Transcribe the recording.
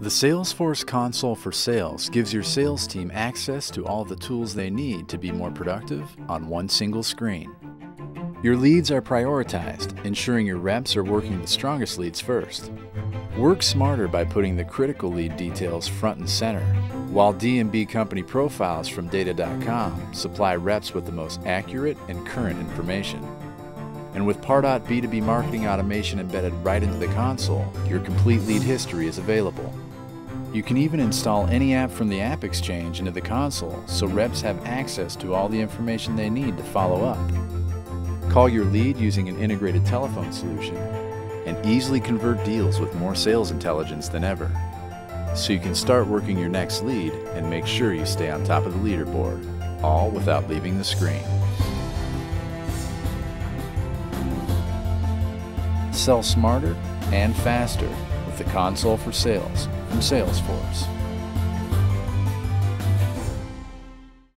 The Salesforce Console for Sales gives your sales team access to all the tools they need to be more productive on one single screen. Your leads are prioritized, ensuring your reps are working the strongest leads first. Work smarter by putting the critical lead details front and center, while D&B company profiles from data.com supply reps with the most accurate and current information. And with Pardot B2B marketing automation embedded right into the console, your complete lead history is available. You can even install any app from the App Exchange into the console so reps have access to all the information they need to follow up. Call your lead using an integrated telephone solution and easily convert deals with more sales intelligence than ever. So you can start working your next lead and make sure you stay on top of the leaderboard, all without leaving the screen. Sell smarter and faster the console for sales from Salesforce.